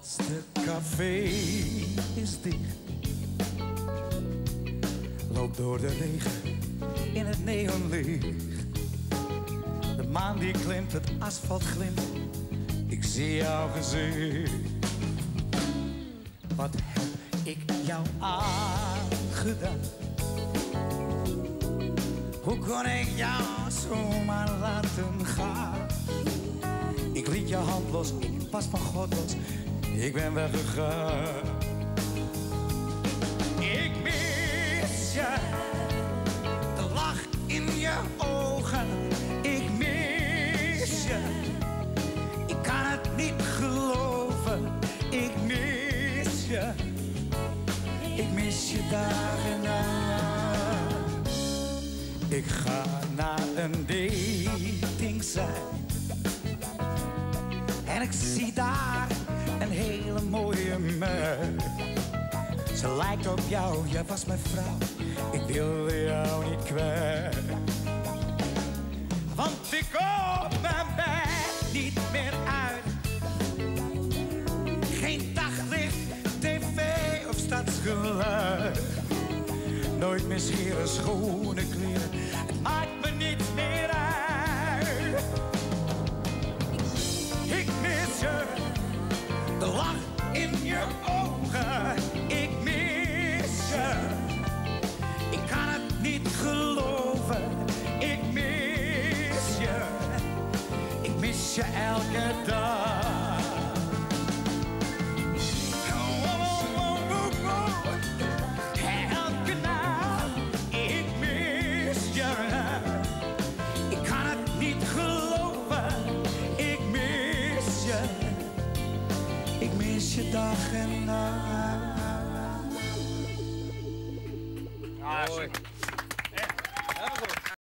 laatste café is dicht. Loop door de regen in het neonlicht. De maan die klimt, het asfalt glimt. Ik zie jouw gezicht. Wat heb ik jou aangedaan? Hoe kon ik jou zomaar laten gaan? Ik liet je hand los, ik van God los. Ik ben weggegaan. Ik mis je, de lach in je ogen. Ik mis je, ik kan het niet geloven. Ik mis je, ik mis je dagen. Ik ga naar een datingsite. En ik zie daar hele mooie meid. Ze lijkt op jou, jij was mijn vrouw. Ik wilde jou niet kwijt. Want ik kom mijn bed niet meer uit. Geen daglicht, tv of stadsgeluid. Nooit meer scheren, schone kleren. Ik mis je dag en nacht. Ah.